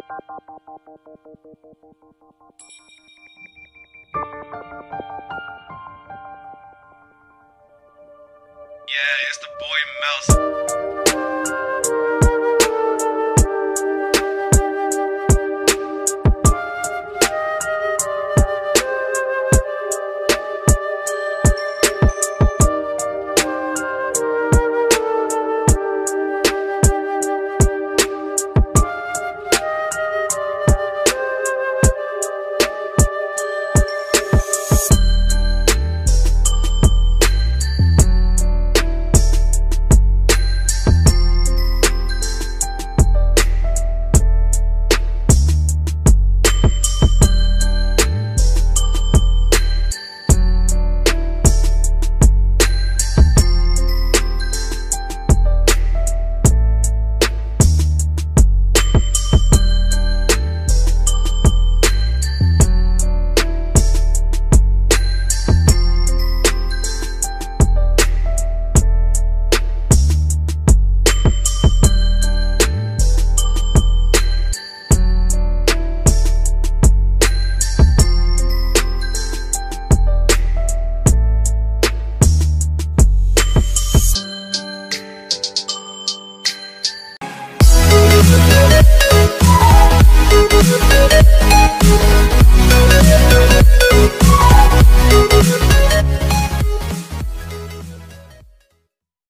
Yeah, it's the boy Mouse.